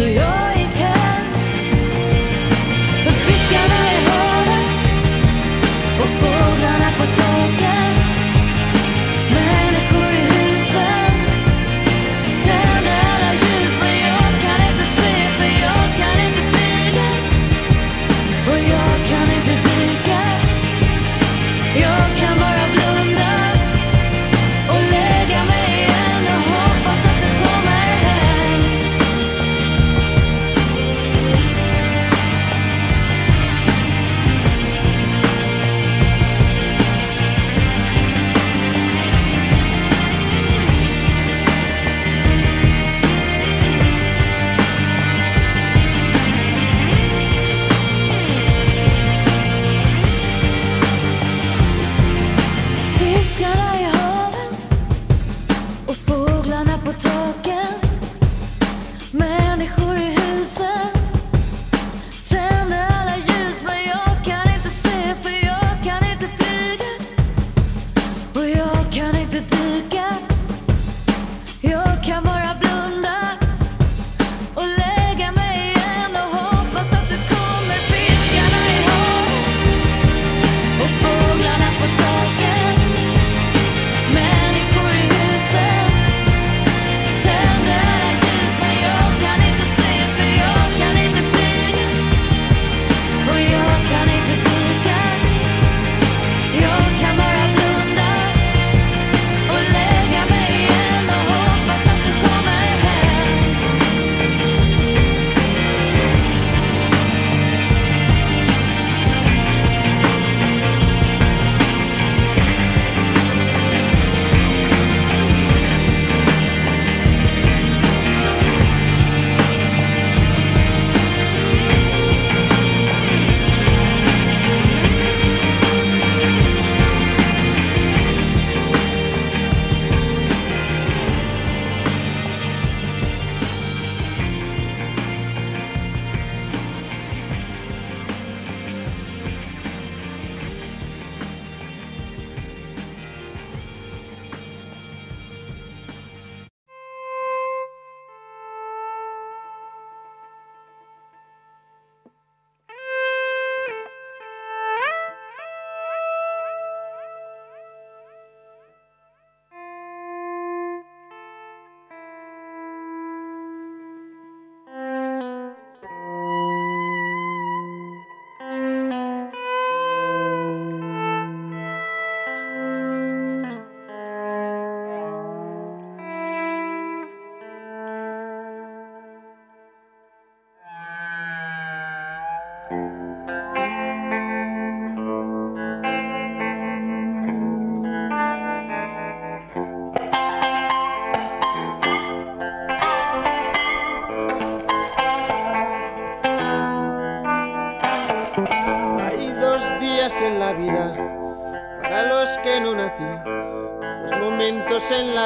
So you're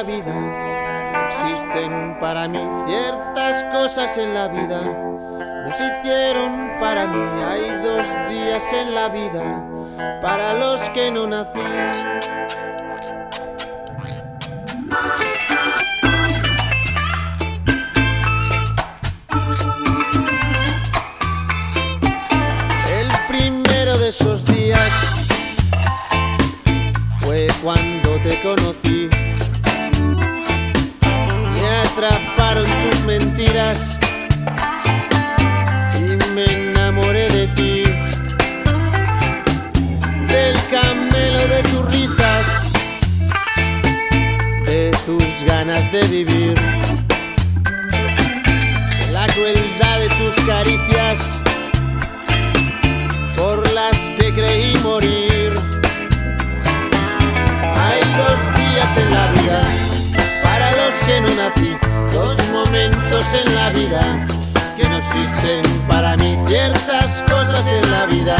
vida. Existen para mí ciertas cosas en la vida, no se hicieron para mí. Hay dos días en la vida para los que no nací. El primero de esos días fue cuando te conocí. Atraparon tus mentiras y me enamoré de ti. Del camelo de tus risas, de tus ganas de vivir, de la crueldad de tus caricias por las que creí morir. Hay dos días en la vida para los que no nací, dos momentos en la vida que no existen para mí. Ciertas cosas en la vida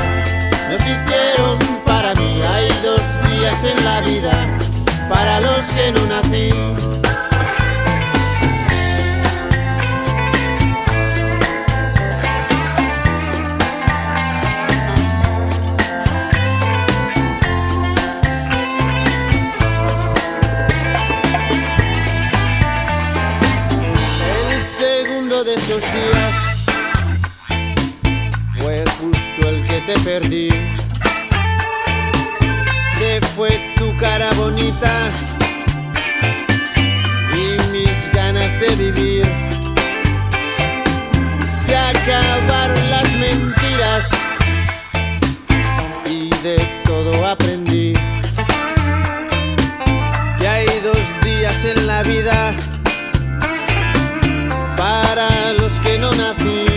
no se hicieron para mí. Hay dos días en la vida para los que no nací. Te perdí. Se fue tu cara bonita y mis ganas de vivir. Se acabaron las mentiras y de todo aprendí. Que hay dos días en la vida para los que no nací.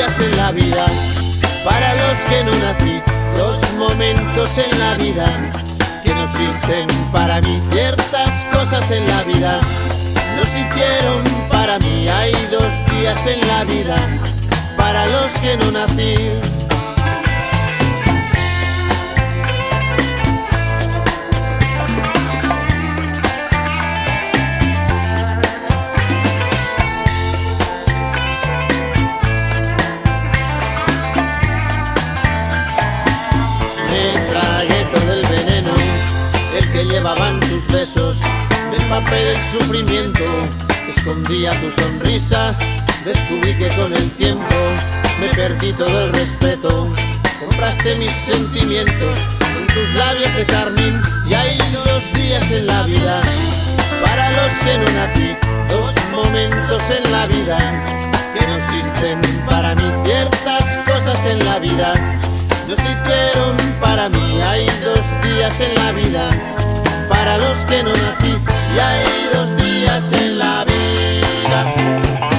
En la vida para los que no nací, dos momentos en la vida que no existen para mí. Ciertas cosas en la vida no se hicieron para mí. Hay dos días en la vida para los que no nací. Llevaban tus besos, el papel del sufrimiento, escondía tu sonrisa. Descubrí que con el tiempo me perdí todo el respeto. Compraste mis sentimientos con tus labios de carmín y hay dos días en la vida para los que no nací, dos momentos en la vida que no existen para mí. Ciertas cosas en la vida no se hicieron para mí. Hay dos días en la vida para los que no nací y hay dos días en la vida.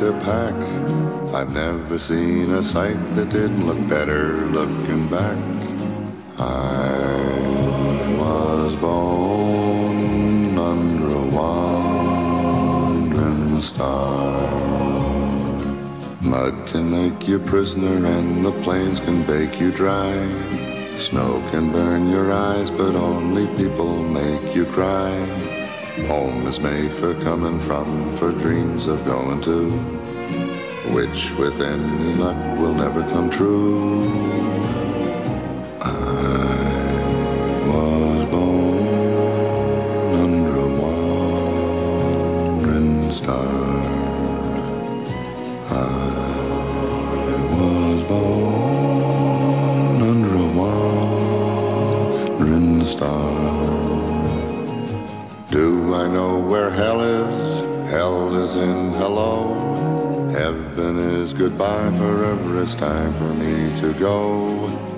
to pack. I've never seen a sight that didn't look better looking back. I was born under a wandering star. Mud can make you prisoner and the plains can bake you dry. Snow can burn your eyes, but only people make you cry home is made for coming from, for dreams of going to, which with any luck will never come true. to go.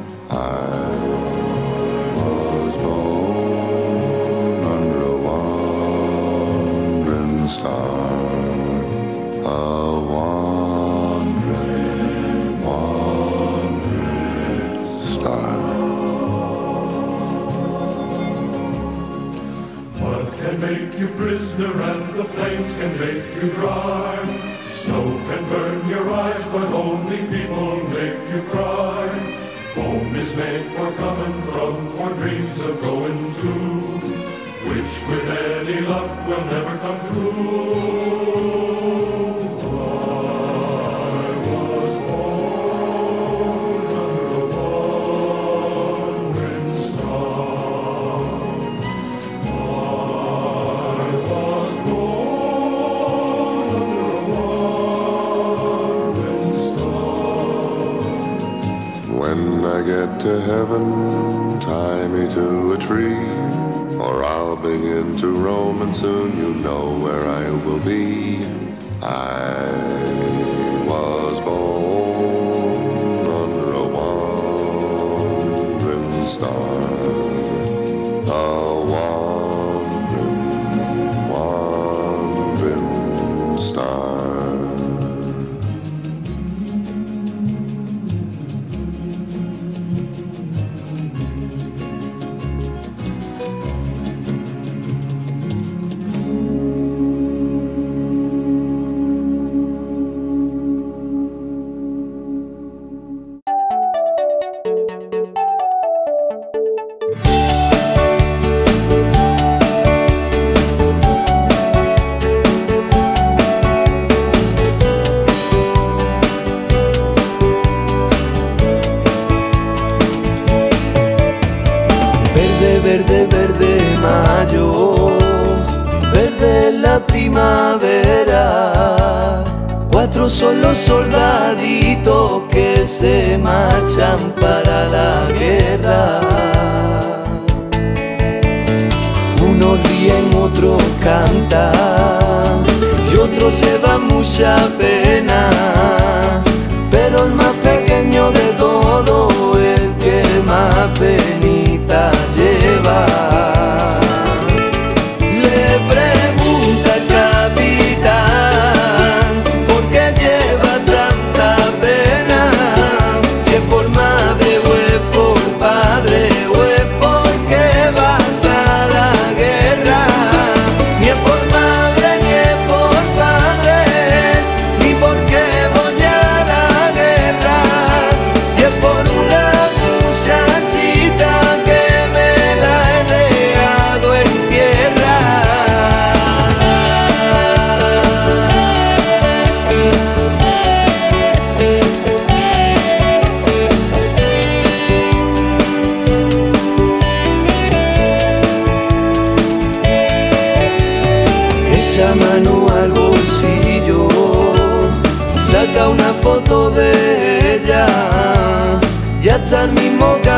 y otro lleva mucha pena.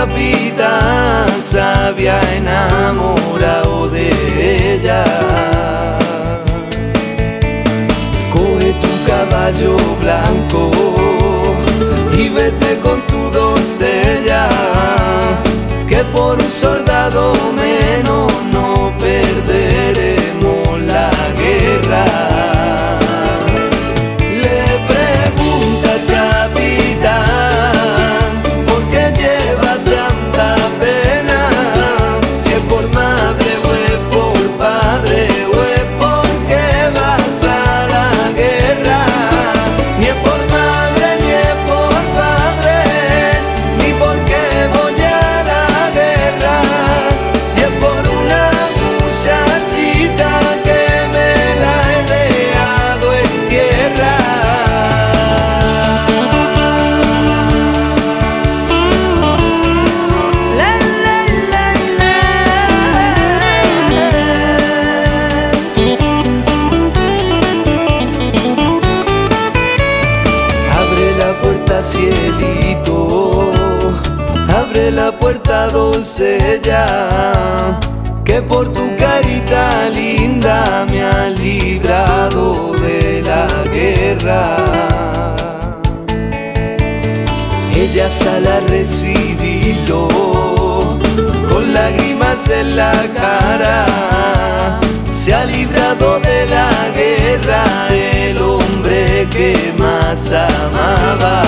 Capitán se había enamorado de ella. Coge tu caballo blanco y vete con tu doncella, que por un soldado menos no perderemos la guerra. Ella sale a recibirlo con lágrimas en la cara. Se ha librado de la guerra el hombre que más amaba.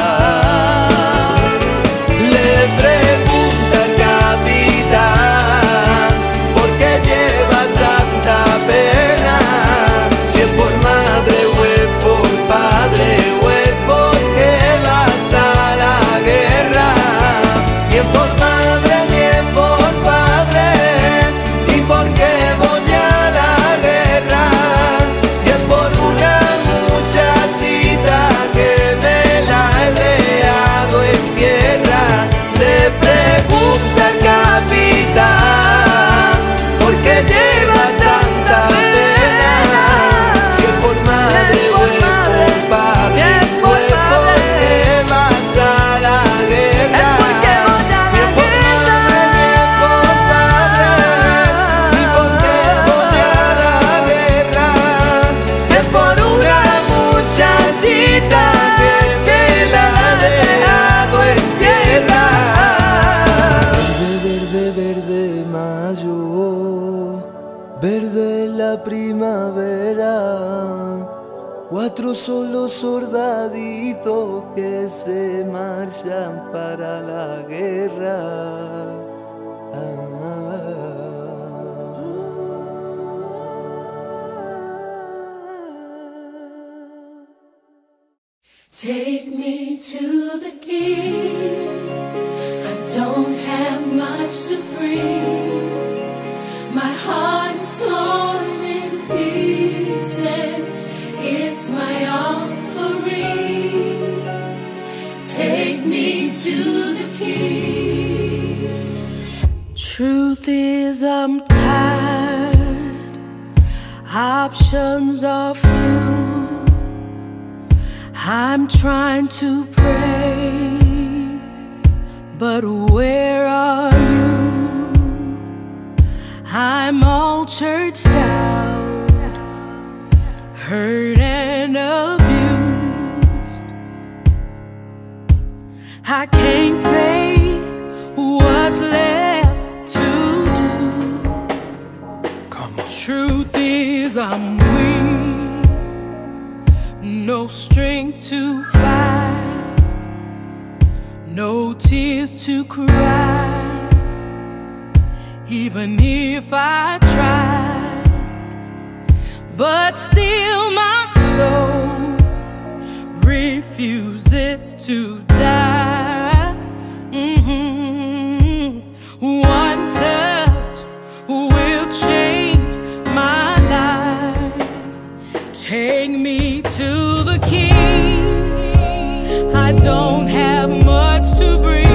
Options are few. I'm trying to pray, but where are you? I'm all churched out hurt and abused. I can't fake Truth is, I'm weak, no strength to fight, no tears to cry. Even if I try but still my soul refuses to die. Take me to the King. I don't have much to bring.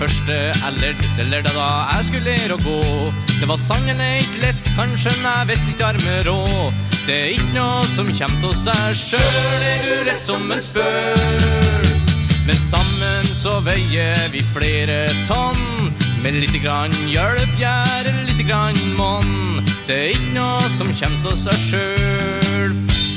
Første eller lærte da jeg skulle lære å gå. Det var sannelig ikke lett, kanskje jeg visste ikke arme råd. Det er ikke noe som kommer til seg sjøl, er du rett som en spør. Men sammen så veier vi flere tonn. Med lite grann hjelp gjør lite grann monn. Det er ikke noe som kommer til seg sjøl.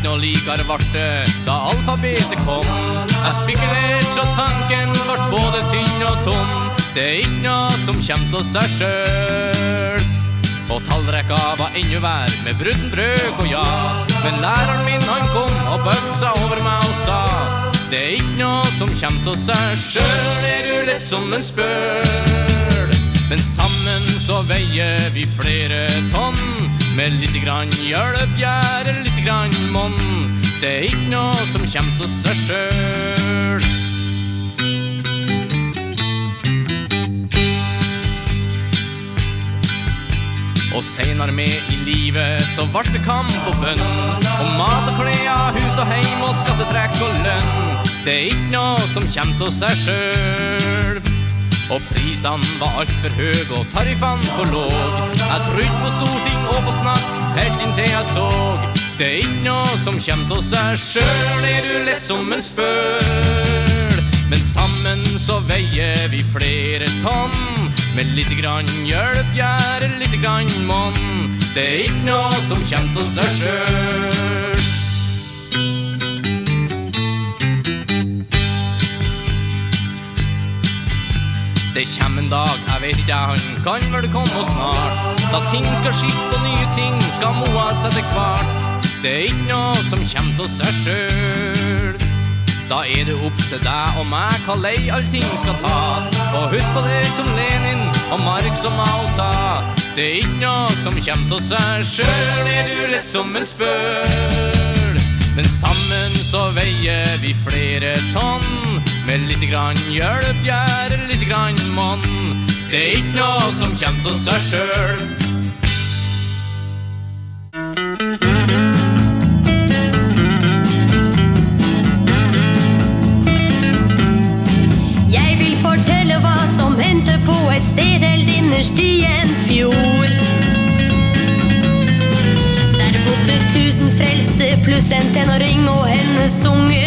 Ikke noe likere vart det da alfabetet kom. Jeg spekulerte så tanken vart både tynn og tom. Det er ikke noe som kommer til seg sjøl. Og tallrekka var ennå vær med brudden brøk og ja. Men læreren min han kom og bøgde seg over meg og sa Det er ikke noe som kommer til seg sjøl, er du lett som en spøl. Men sammen så veier vi flere tonn. Med lite grann hjelp gjør lite grann monn. Det er ikke noe som kommer til seg sjøl. Og seinere med i livet så vart det kamp og bønn. Om mat og klær, hus og heim og skattetrekk og lønn. Det er ikke noe som kommer til seg sjøl. Og prisene var altfor høye og tariffene for låg. Jeg trodde på storting og på snakk helt inntil jeg så. Det er ikke noe som kommer til seg sjøl, er du lett som en spøl. Men sammen så veier vi flere tonn. Med lite grann hjelp gjør lite grann monn. Det er ikke noe som kommer til seg sjøl. Det kommer en dag, jeg vet ikke han kan vel komme snart. Da ting skal skifte og nye ting skal moas etter hvert. Det er ikke noe som kommer til seg sjøl. Da er det opp til deg og meg hva lei allting skal ta. Og husk på det som Lenin og Marx og Mao sa. Det er ikke noe som kommer til seg sjøl, er du lett som en spøl. Men sammen så veier vi flere tonn. Med lite grann hjelp gjør lite grann monn. Det er ikke noe som kommer til seg sjøl. Og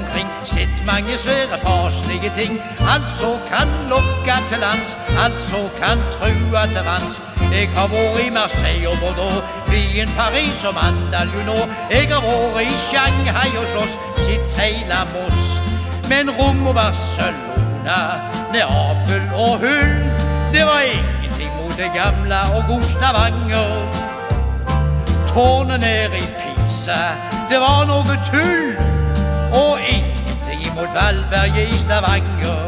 omkring Sett mange svære farslige ting. Alt som kan lokke til lands Alt som kan true til vanns. Jeg har vært i Marseille og Bordeaux byen Paris og Mandalun nå. Jeg har vært i Shanghai og slåss Sitt heila Moss Men Rom og Barcelona Neapel og Hull Det var ingenting mot det gamle og god Stavanger. Tårnet nede i Pisa Det var noe tull Og ingenting imot Valberget i Stavanger.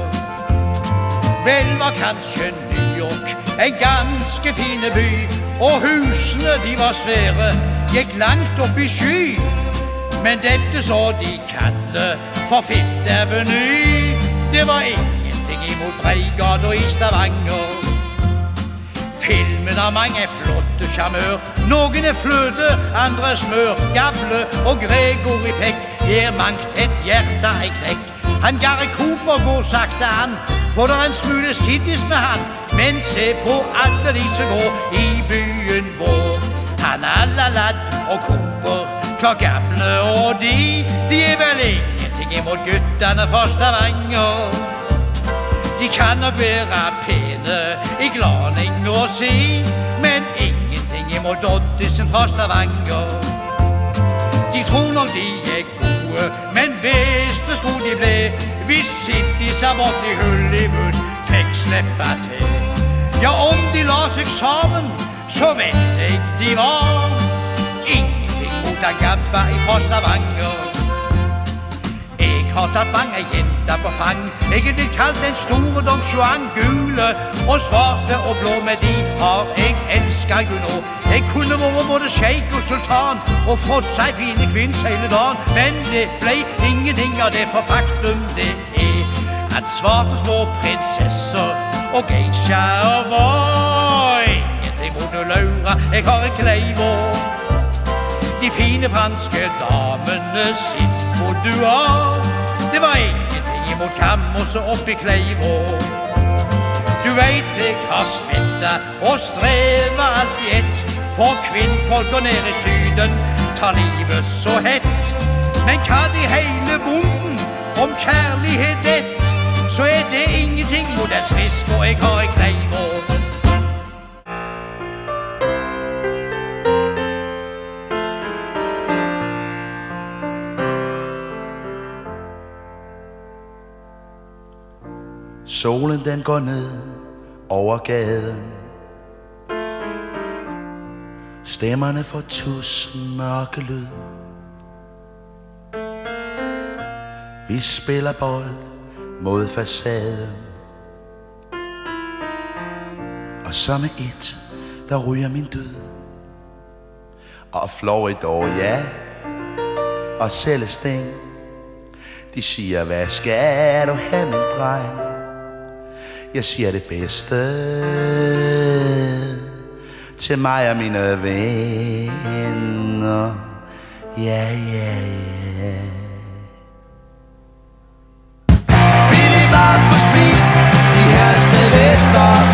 Vel var kanskje New York En ganske fine by Og husene de var svære Gikk langt opp i sky. Men dette så de kalle For Fifth Avenue. Det var ingenting imot Breigata i Stavanger. Filmen har mange flotte sjarmør. Noen er fløte, andre er smør. Gable og Gregor i pekk gir mangt et hjerte ei knekk. Han Gary Cooper går sakte an, for det er en smule siddis med han. Men se på alle de som går i byen vår. Han Alalad og Cooper, klar gamle og de, de er vel ingenting imot guttene fra Stavanger. De kan nok være pene i glaning og si, men ingenting imot Oddisen fra Stavanger. De tror nok de er gode, men hvis det skulle de ble. hvis City sa borti Hollywood fikk slippe til. Ja, om de la seg sammen, så vet jeg de var ingenting mot Agabba ifra Stavanger. Har tatt mange jenter på fang. Jeg er blitt kalt den store Don Juan. Gule og svarte og blå, med de har jeg elska jo nå. Jeg kunne vært både sjeik og sultan og fått seg fine kvinns hele dagen. Men det ble ingenting av det, for faktum det er at svarte små prinsesser og geishaer var ingenting mot Laura. Jeg har en kleivår. De fine franske damene sitt på duar. Det var ingenting imot kammerset oppi Kleivå. Du veit jeg har svetta og streva alt i ett. For kvinnfolk og nede i Syden tar livet så hett. Men hva de heile bonden om kjærlighet vet, så er det ingenting mot den og jeg har i Kleivå. Solen den går ned over gaden. Stemmerne får tusen mørke lyd. Vi spiller bold mod facaden. Og så med et, der ryger min død Og Floridor, ja. Og Celestin De siger, hvad skal du have, min dreng? Jeg siger det bedste til mig og mine venner. Ja, ja, ja. Billy var på speed i Hersted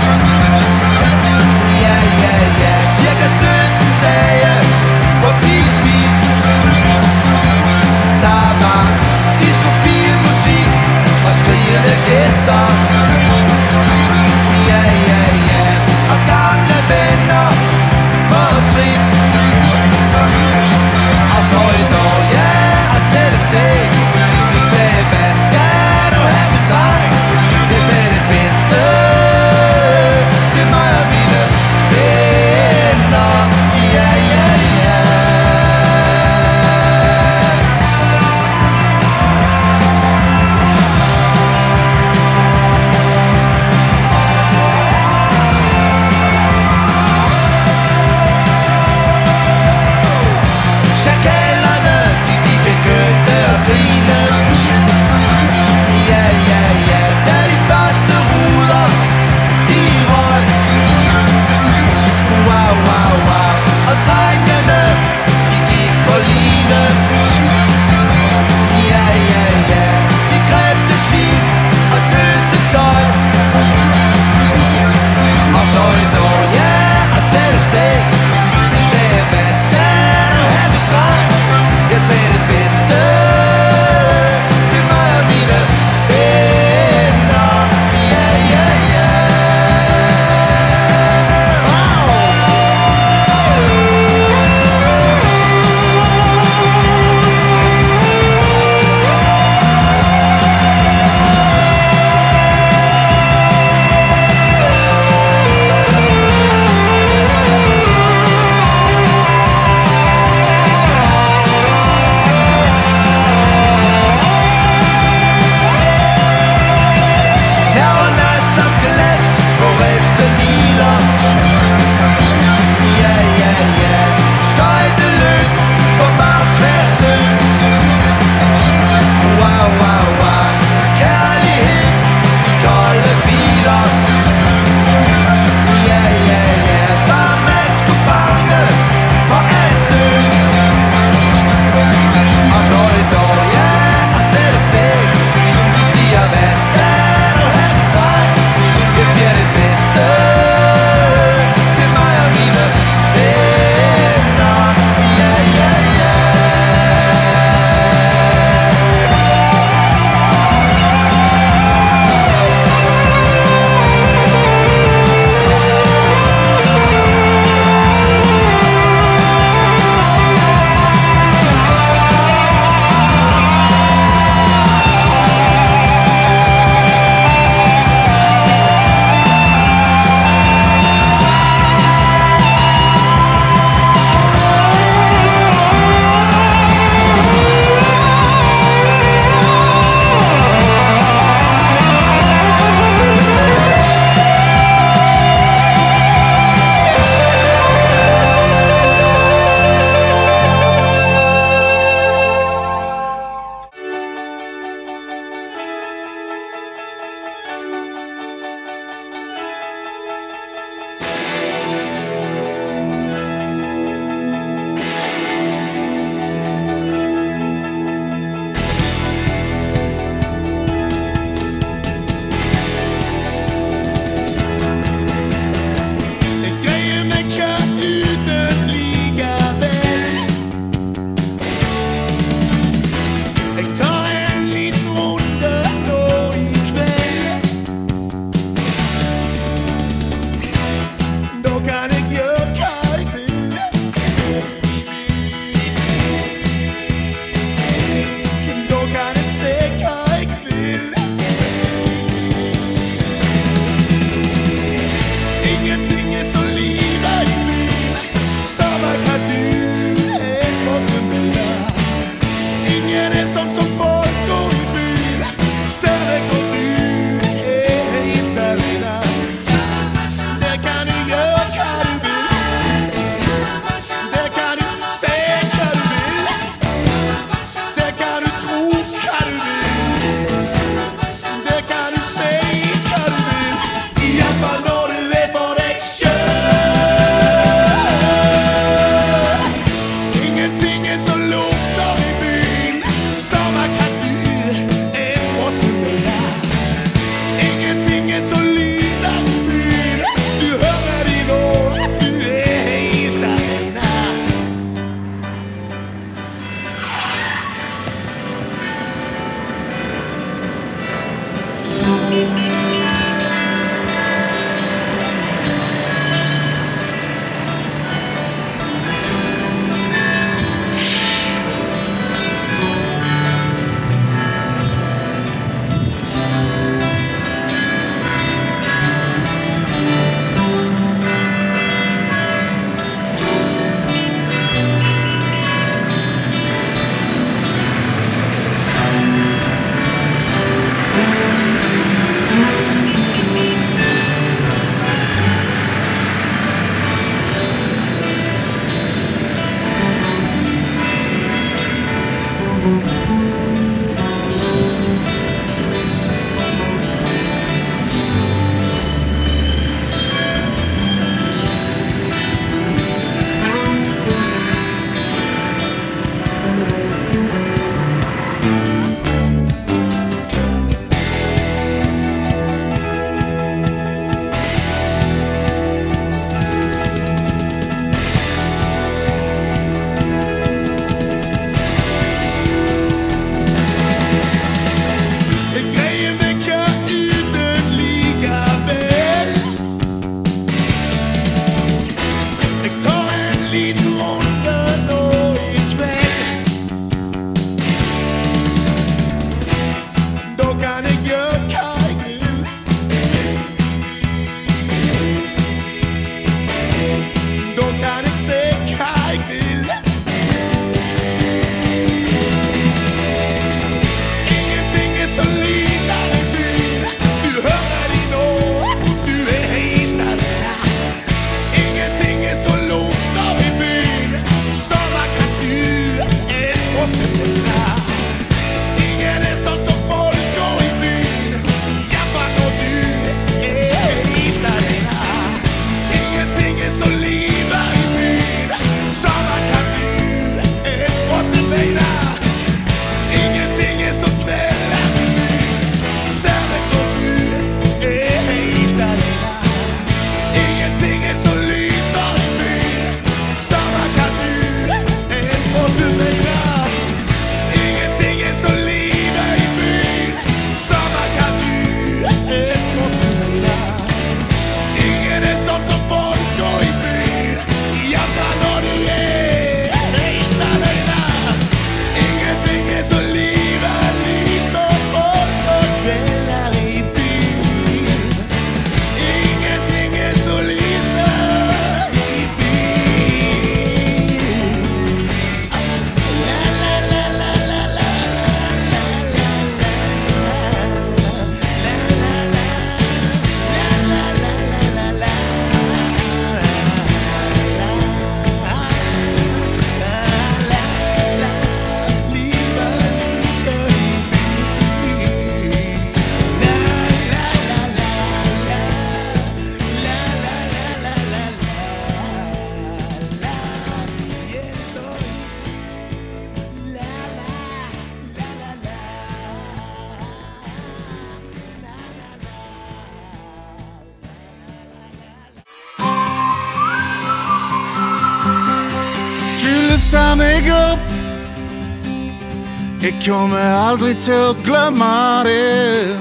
kommer aldri til å glemme det.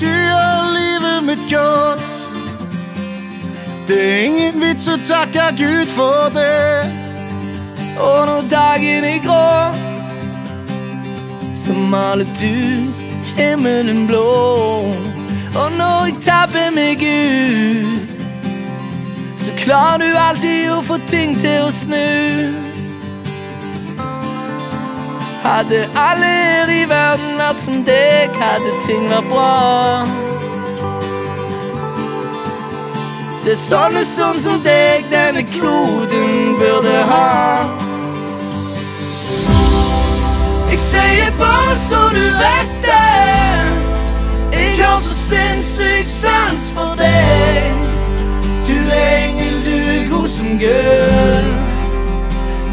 Du gjør livet mitt godt. Det er ingen vits å takke Gud for det. Og når dagen er grå, så maler du himmelen blå. Og når jeg tapper meg ut, så klarer du alltid å få ting til å snu. Hadde alle her i verden vært som deg, hadde ting vært bra. Det er sånne sånn som deg denne kloden burde ha. Jeg sier bare så du vet det. Jeg har så sinnssykt sans for deg. Du er engel, du er god som gull.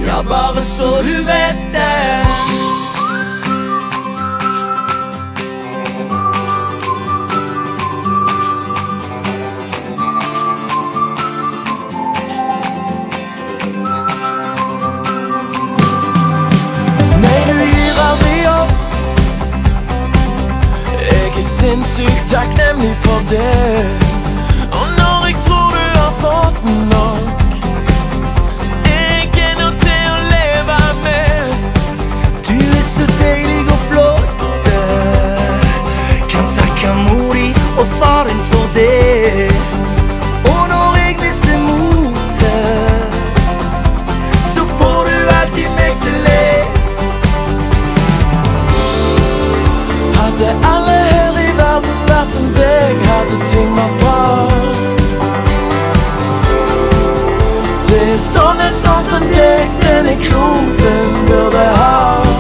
Ja, bare så du vet det. Sinnssykt takknemlig for det. Og når jeg tror du har fått nok, jeg er nødt til å leve med. Du er så deilig og flott. Kan takke mor di og faren for det. cold and of the heart.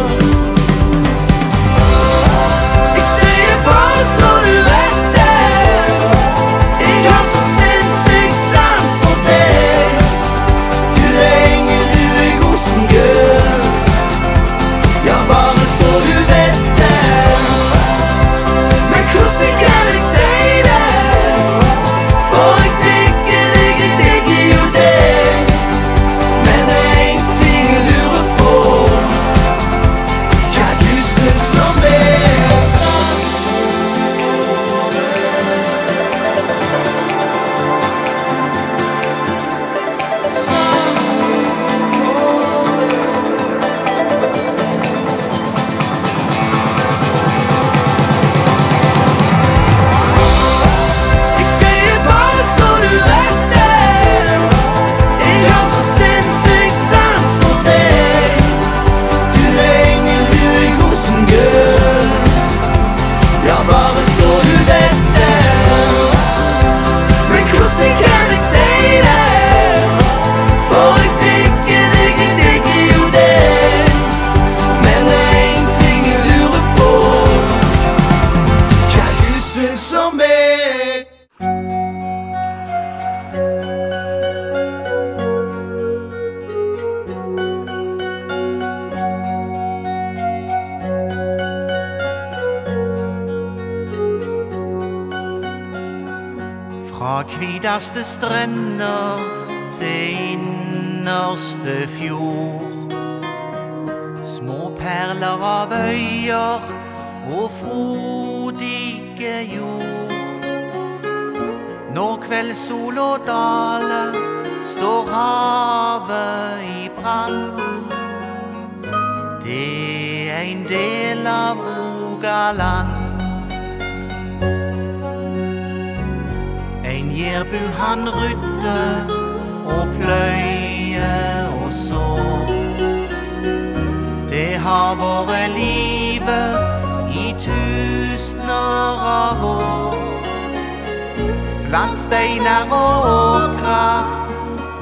steiner og åker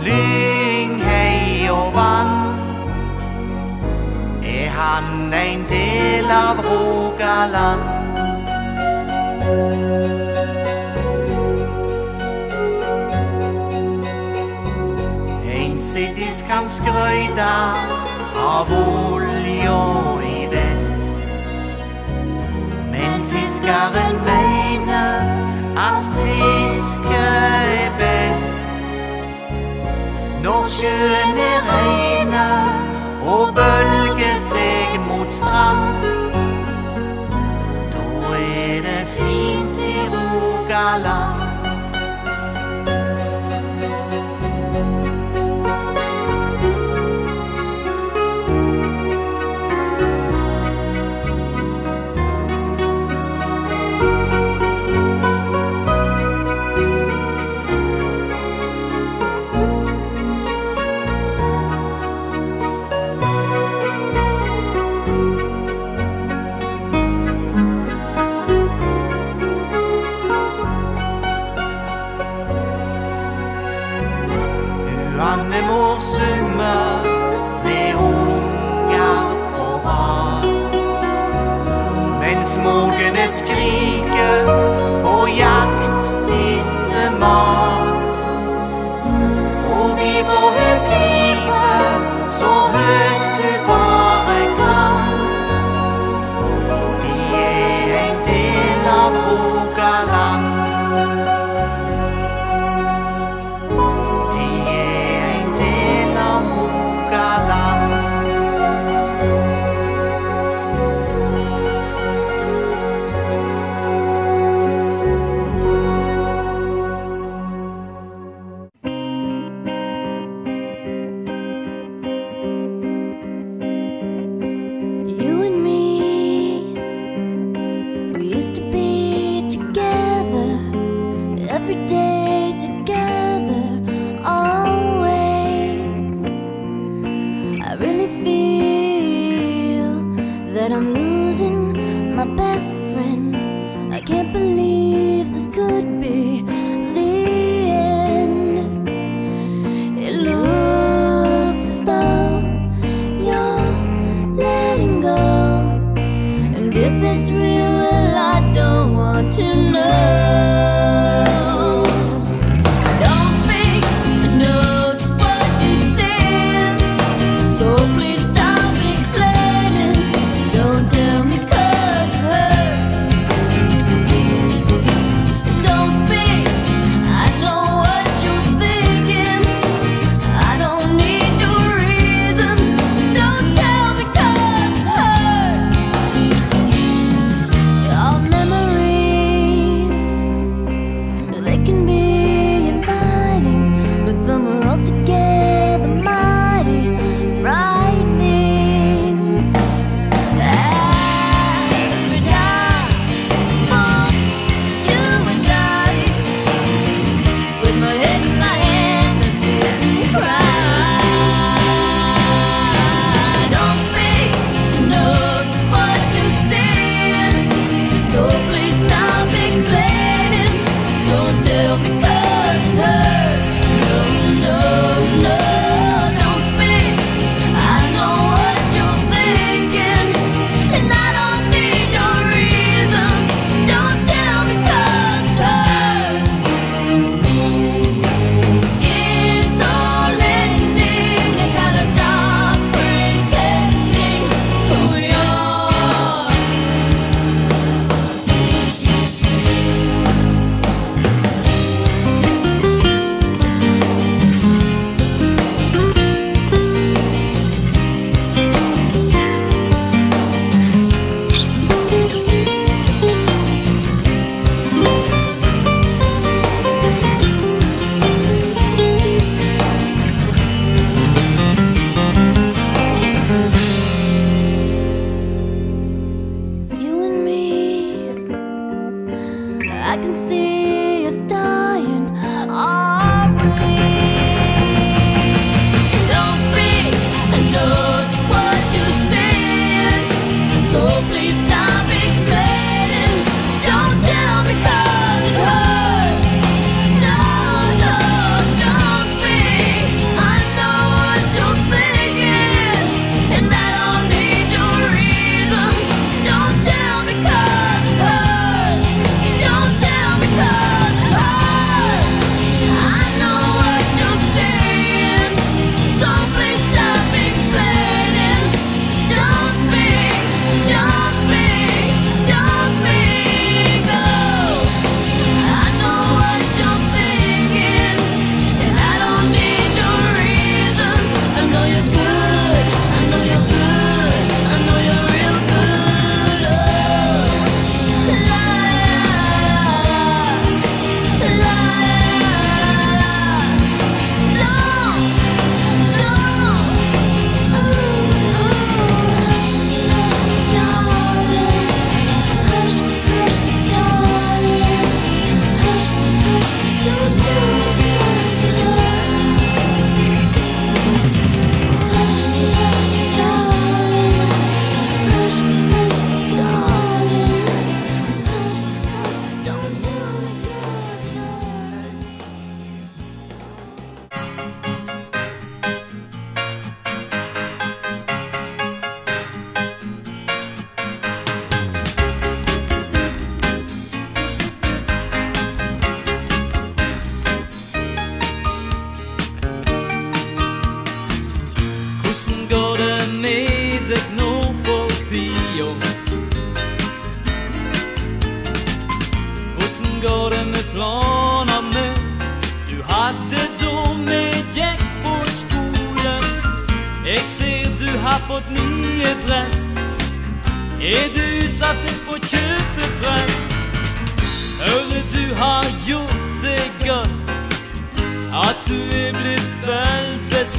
lyng, hei og vann. Er han ein del av Rogaland? Einsidig kan skrøyta av olja i vest, men fiskaren meg at fiske er best. Når sjøen er reina og bølger seg mot strand. Da er det fint i Rogaland.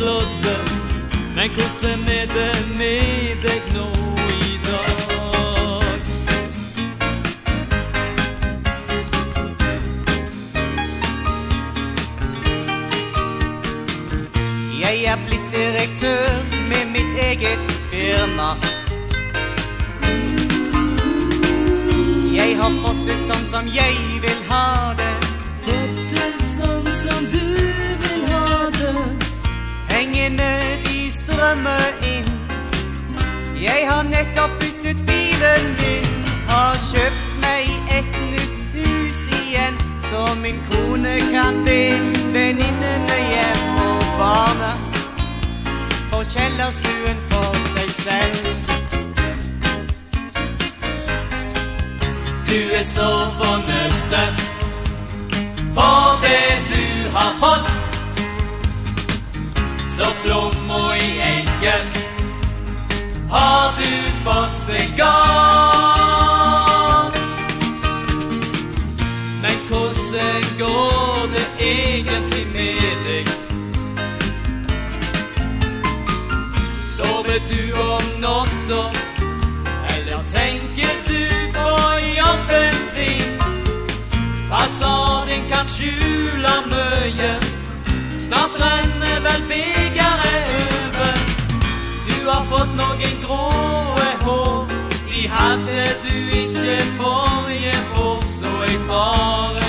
slåtte, men hvordan er det med deg nå i dag? Jeg er blitt direktør med mitt eget firma. Jeg har fått det sånn som jeg vil ha det. Fått det sånn som du Veiene de strømmer inn. Jeg har nettopp byttet bilen min. Har kjøpt meg et nytt hus igjen, så min kone kan be venninnene hjem og barna. Får kjellerstuen for seg selv. Du er så fornøyd for det du har fått så blomma i eggen har du fått det godt. Men hvordan går det egentlig med deg? Sover du om natta, eller tenker du på jobben din? Fasaden kan skjule mye. Snart renner vel begeret over. Du har fått noen gråe hår. De hadde du ikke forrige år, så jeg bare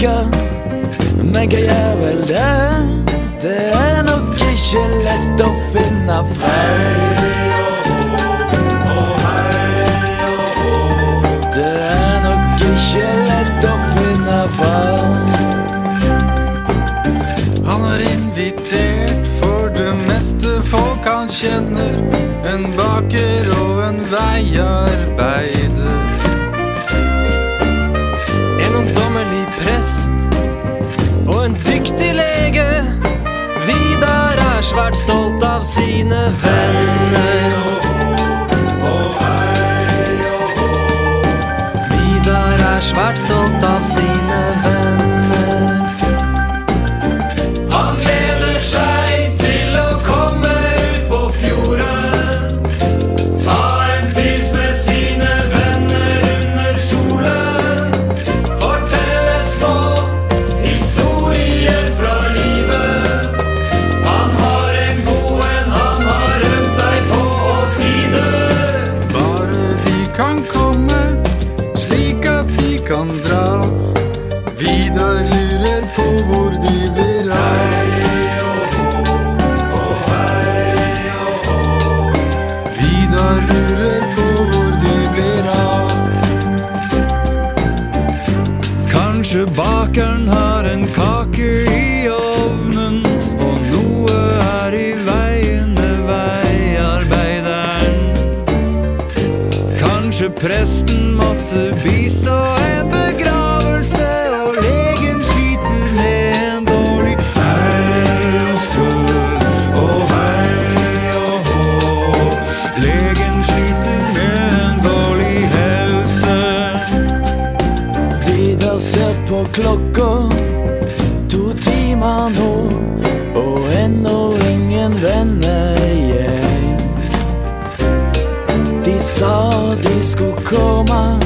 forsinka, men hva gjør vel det? Det er nok ikke lett å finne frem. Ikke lett å finne fram. Han har invitert for det meste folk han kjenner. En baker og en veiarbeider. Svært stolt av sine venner. Vidar er svært stolt av sine venner. Presten måtte bistå en begravelse, og legen sliter med en dårlig helse. og hei og hå, legen sliter med en dårlig helse. Vidar ser på klokka, to timer nå, og ennå ingen vennegjeng. De sa de skulle komme,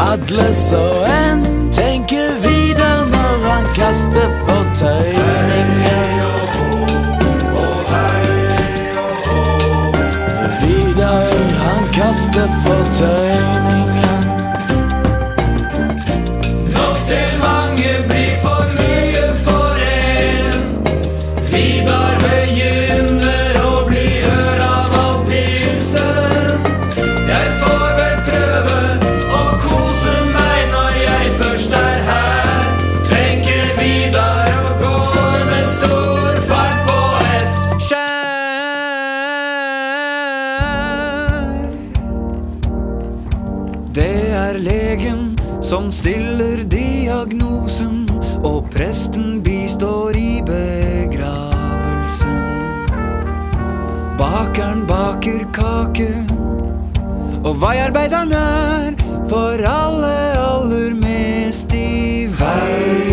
alle så en, tenker videre når han kaster fortøyninger. Vidar, han kaster fortøyninger. Som stiller diagnosen, og presten bistår i begravelsen. Bakeren baker kake, og veiarbeideren er for alle aller mest i veien.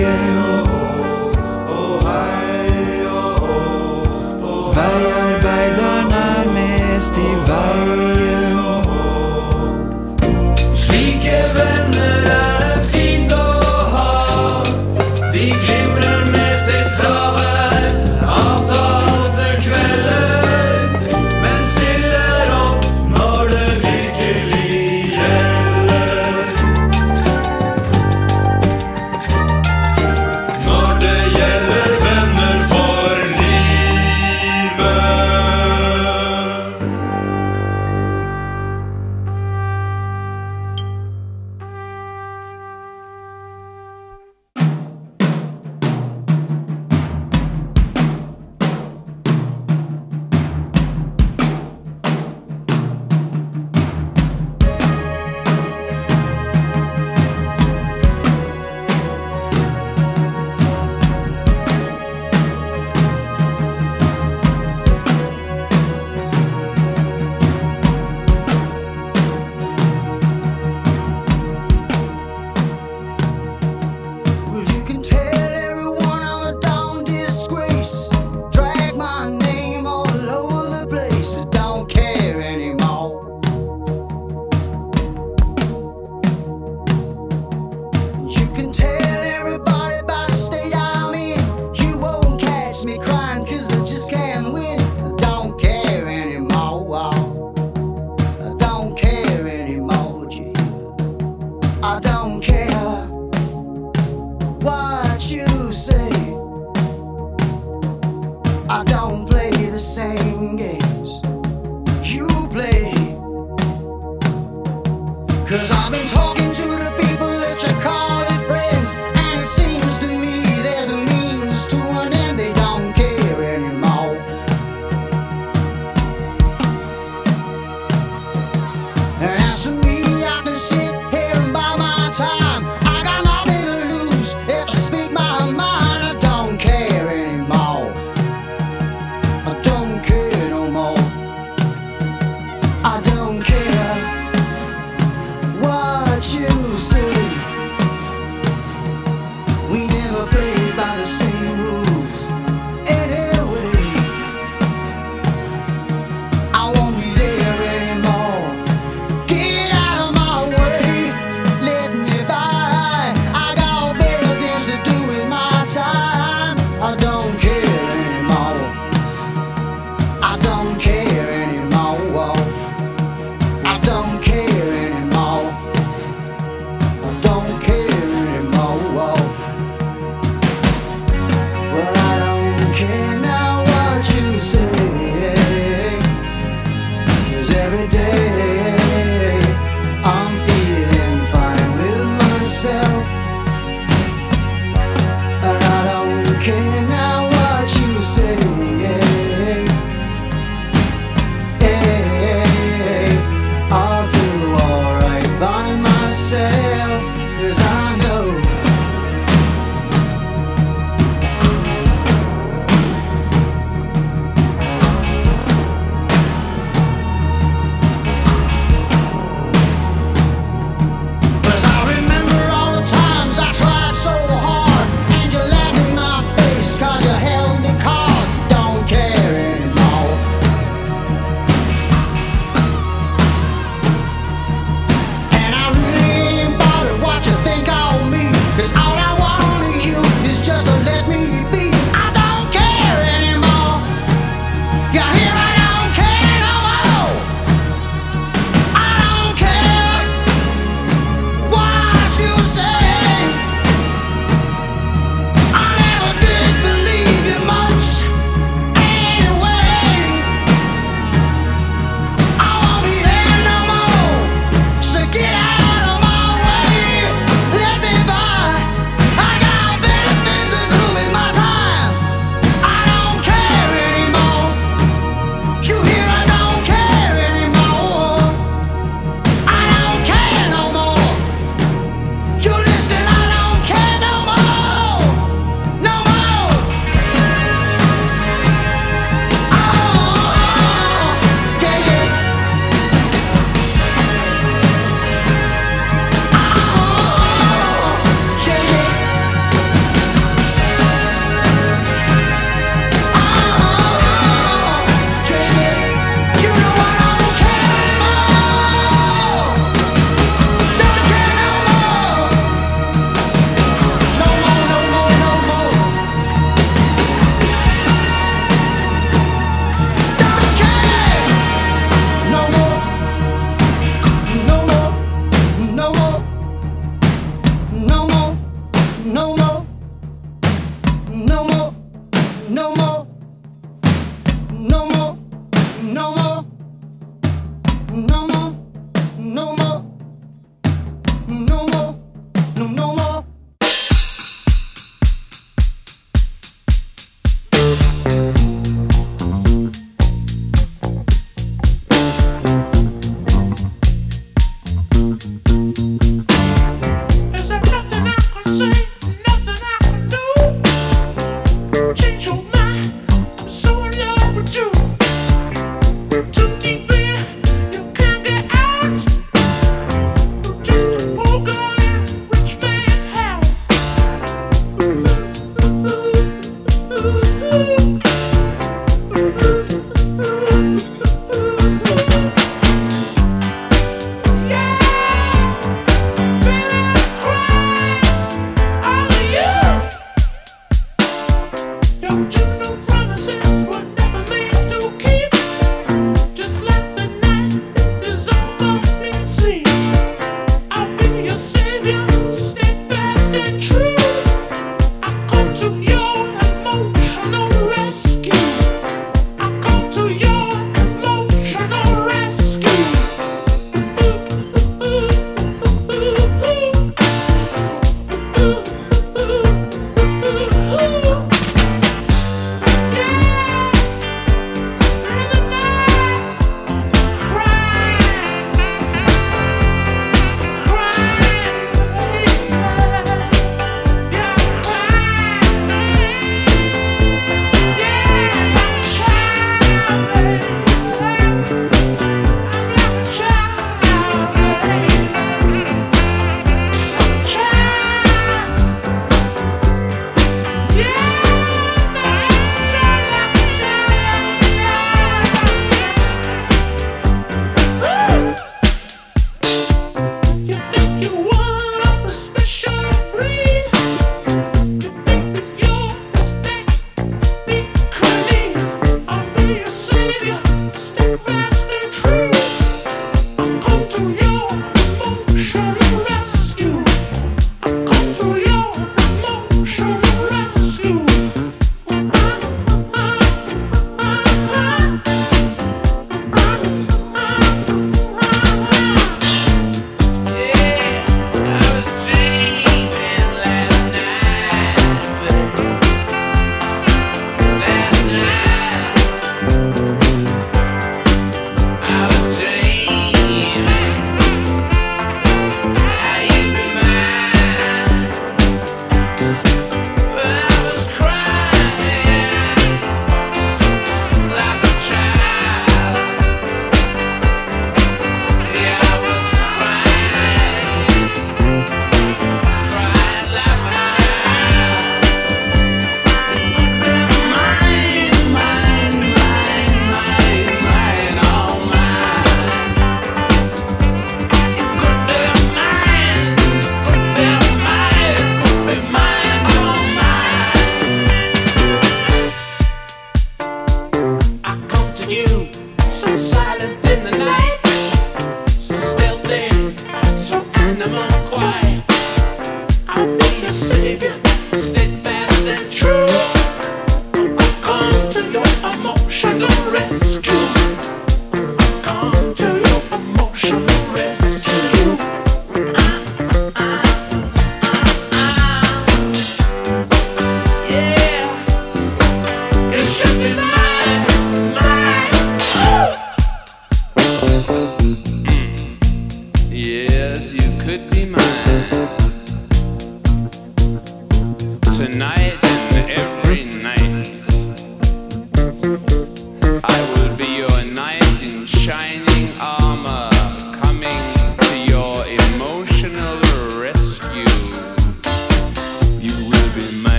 she rest.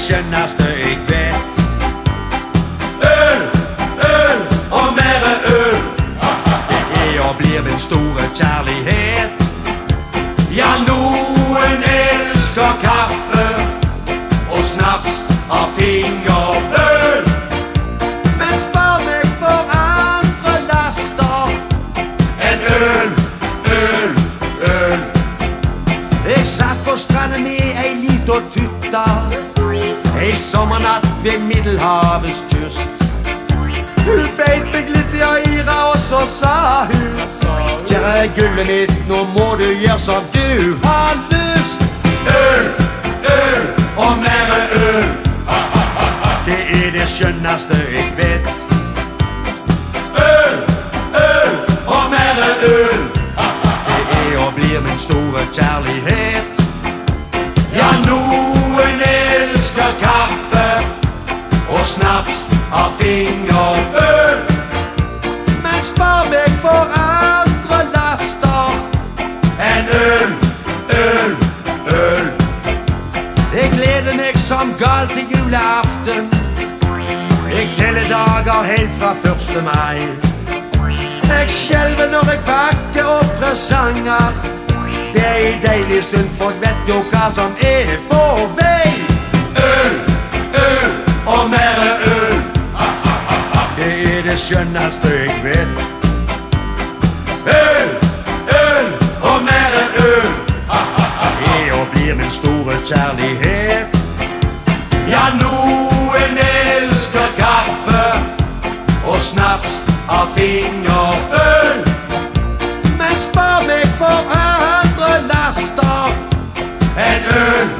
ikke neste jeg vet. Øl, øl og mere øl. Det er og blir min store kjærlighet. Ja, noen elsker kaffe og snaps av fingerøl. Men spør meg for andre laster enn øl, øl, øl. Jeg satt på stranden med ei lita tutta en sommernatt ved Middelhavets kyst. Hun beit meg litt i øret, og så sa hun Kjære gullet mitt, nå må du gjøre som du har lyst. Øl, øl og mere øl. Det er det skjønneste jeg vet. Øl, øl og mere øl. Det er og blir min store kjærlighet. Ja, nå kaffe og snaps av fingerøl. Men spar meg for andre laster enn øl, øl, øl. Jeg gleder meg som galt til julaften. Jeg teller dager helt fra 1. mai. Jeg skjelver når jeg pakker opp presanger. Det er ei deilig stund, for jeg vet jo hva som er på vei. Øl, øl og mer øl. Det er det skjønneste jeg vet. Øl, øl og mer øl. Er og blir min store kjærlighet. Ja, noen elsker kaffe og snaps av fingerøl. Men spar meg for andre laster enn øl,